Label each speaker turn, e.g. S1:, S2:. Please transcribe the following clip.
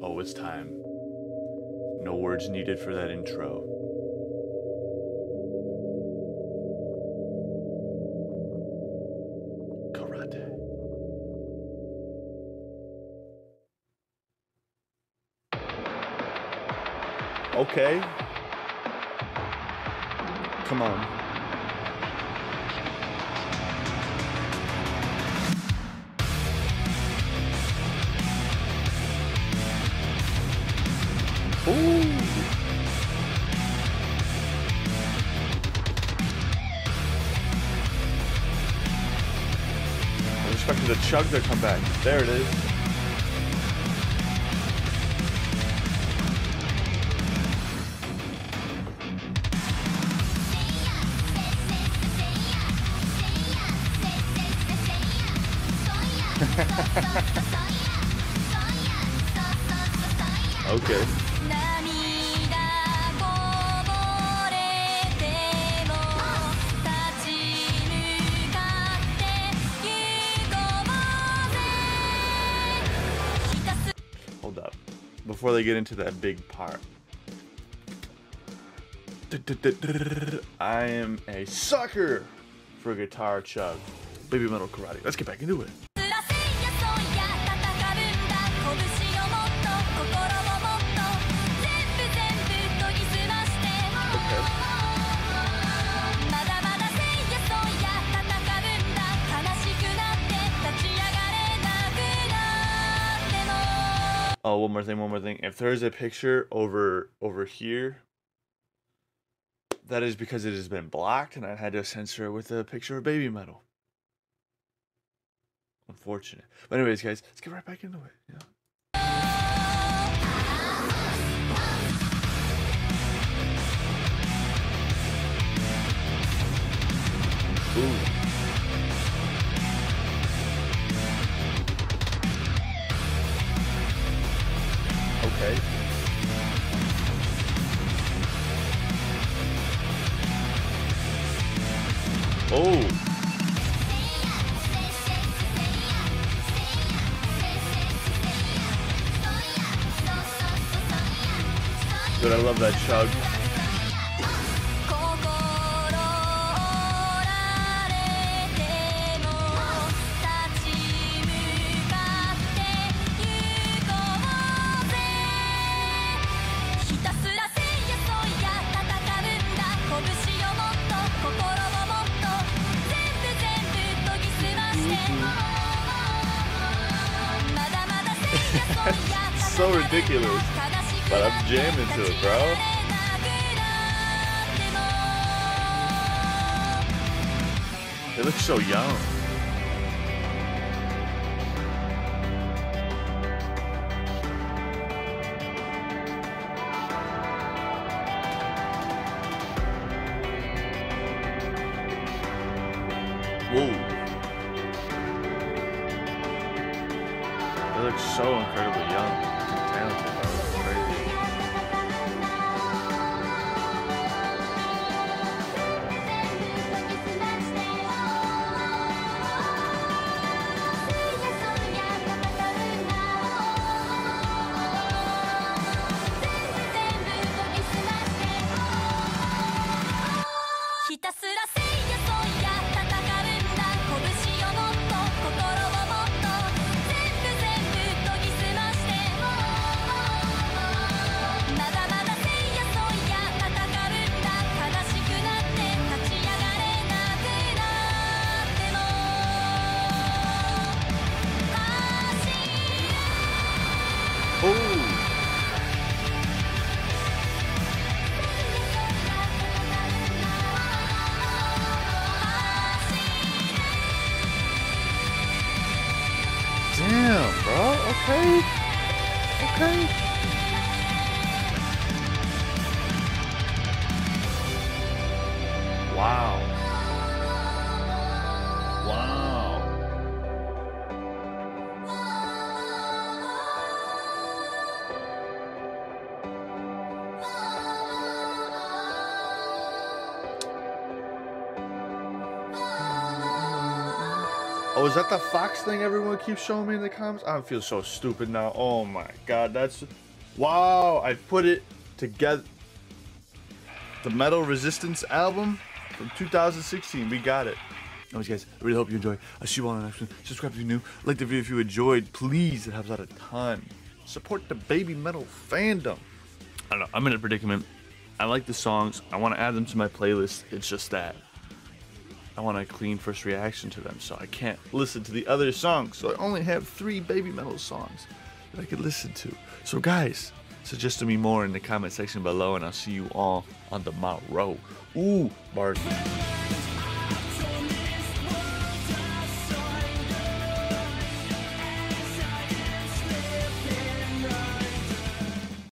S1: Oh, it's time. No words needed for that intro. Karate. Okay. Come on. Ooh. I was expecting the chug to come back. There it is. Okay. Before they get into that big part. I am a sucker for guitar chug. BABYMETAL karate. Let's get back into it. Oh, one more thing, one more thing. If there's a picture over over here, that is because it has been blocked and I had to censor it with a picture of BABYMETAL. Unfortunate. But anyways, guys, let's get right back into it. Ooh. Okay. Oh. Dude, I love that chug. So ridiculous. But I'm jamming to it, bro. They look so young. Whoa. They look so incredibly young
S2: Okay. Okay. Wow.
S3: Oh, is that the Fox thing everyone keeps showing me in the comments? I feel so stupid now. Oh my god, that's wow! I put it together. The Metal Resistance album from 2016. We got it. Anyways, guys, I really hope you enjoy. I'll see you all in the next one. Subscribe if you're new. Like the video if you enjoyed. Please, it helps out a ton. Support the BABYMETAL fandom. I don't know. I'm in a predicament. I like the songs. I want to add them to my playlist. It's just that I want a clean first reaction to them, so I can't listen to the other songs. So I only have three BABYMETAL songs that I could listen to. So guys, suggest to me more in the comment section below, and I'll see you all on tomorrow. Ooh, Marky.